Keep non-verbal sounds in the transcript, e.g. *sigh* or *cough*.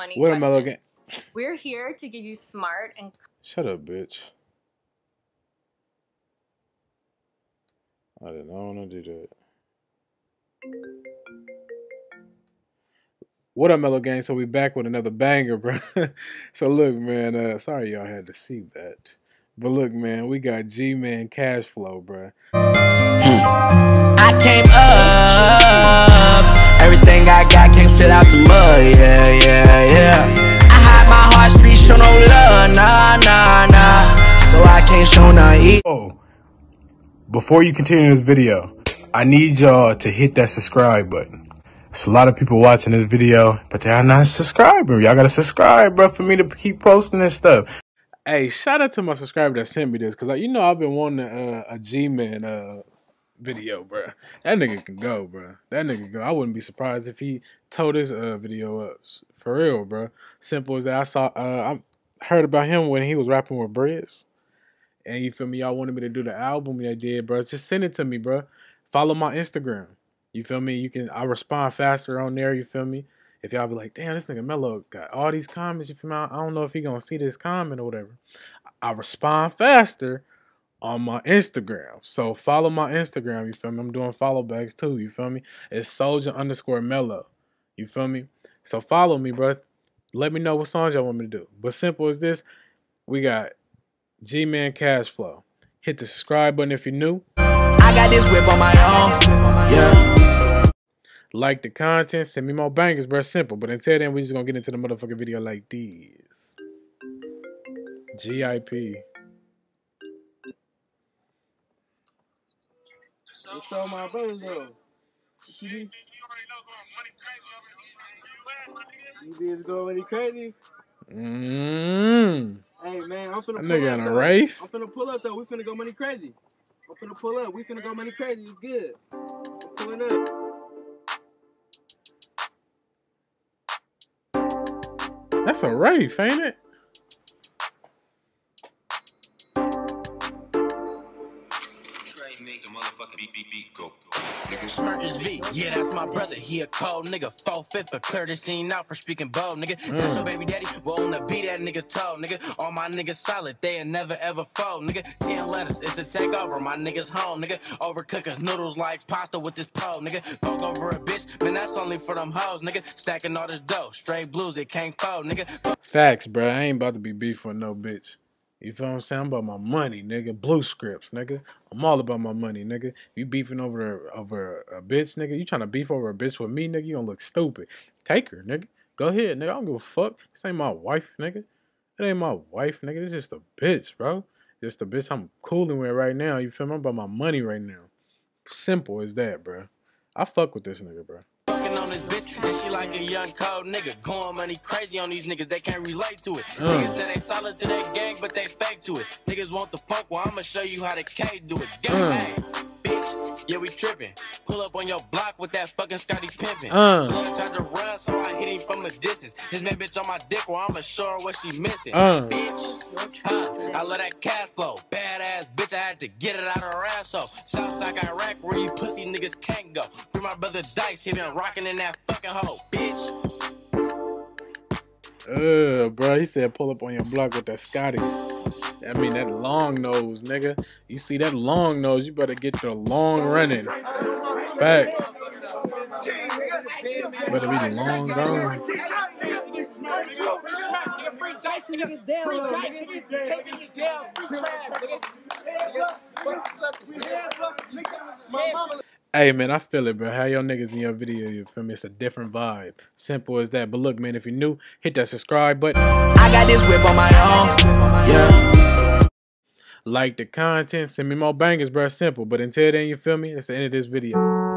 money What a questions. mellow game. We're here to give you smart and Shut up, bitch. I did not want to do that. What up, Melo Gang? So we back with another banger, bro. *laughs* so look, man. Uh, sorry y'all had to see that, but look, man, we got G-Man Cash Flow, bro. I came up, heat. Oh, before you continue this video, I need y'all to hit that subscribe button. It's a lot of people watching this video, but they're not subscribing. Y'all gotta subscribe, bro, for me to keep posting this stuff. Hey, shout out to my subscriber that sent me this, cause like you know I've been wanting a, a G-Man uh video, bro. That nigga can go, bro. That nigga can go. I wouldn't be surprised if he tore this uh video up. For real, bro. Simple as that. I saw uh I heard about him when he was rapping with Briz. And you feel me? Y'all wanted me to do the album I did, bro. Just send it to me, bro. Follow my Instagram. You feel me? You can I respond faster on there, you feel me? If y'all be like, damn, this nigga Melo got all these comments, you feel me? I don't know if he gonna see this comment or whatever. I respond faster on my Instagram. So follow my Instagram, you feel me? I'm doing follow backs too, you feel me? It's soldier underscore mellow. You feel me? So follow me, bro. Let me know what songs y'all want me to do. But simple as this, we got G Man Cash Flow. Hit the subscribe button if you're new. I got this whip on my own, yeah. Like the content, send me more bangers, bro. Simple. But until then, we just gonna get into the motherfucking video like these. GIP. What's up, my brothers though? You see You bitches go really crazy. Mmm. Hey man, I'm finna That pull nigga up in a rave. I'm finna pull up though. We finna go money crazy. I'm finna pull up. We finna go money crazy. It's good. I'm pulling up. That's a rave, ain't it? Motherfucking beat beat beat go. Smirkers V, yeah, that's my brother. He a cold nigga. Four fifth for clear the scene out for speaking bold, nigga. That's your baby daddy. Well, on the beat that nigga told, nigga. All my niggas solid, they ain't never ever fold, nigga. Ten letters, it's a takeover. My niggas home, nigga. Overcookers noodles like pasta with this pole, nigga. Fuck over a bitch, man, that's only for them hoes, nigga. Stacking all this dough, straight blues, it can't fold, nigga. Facts, bro. I ain't about to be beef with no bitch. You feel what I'm saying? I'm about my money, nigga. Blue scripts, nigga. I'm all about my money, nigga. You beefing over over a bitch, nigga. You trying to beef over a bitch with me, nigga? You gonna look stupid. Take her, nigga. Go ahead, nigga. I don't give a fuck. This ain't my wife, nigga. It ain't my wife, nigga. It's just a bitch, bro. Just a bitch I'm cooling with right now. You feel me? I'm about my money right now. Simple as that, bro. I fuck with this nigga, bro. Fucking on this bitch, and she like a young cold nigga. Going money crazy on these niggas, they can't relate to it. Niggas say they solid to their gang, but they fake to it. Niggas want the funk, well, I'ma show you how the K do it. Gang bang, bitch, yeah, we tripping. Pull up on your block with that fucking Scotty pimpin'. Uh. Blood tried to run, so I hit him from the distance. His man bitch on my dick, well, I'ma show her what she missing. Uh. Bitch, huh, I love that cat flow. Badass bitch, I had to get it out of her asshole. Southside Iraq, where you pussy niggas can't go. Free my brother Dice, he been rocking in that fucking hole, bitch. Uh, bro, he said pull up on your block with that Scotty. I mean that long nose, nigga. You see that long nose, you better get your long running. Fact. Better be the long gone. Hey man, I feel it, bro. How y'all niggas in your video, you feel me? It's a different vibe. Simple as that. But look, man, if you're new, hit that subscribe button. I got this whip on my own, yeah. Like the content, send me more bangers, bro. Simple. But until then, you feel me? It's the end of this video.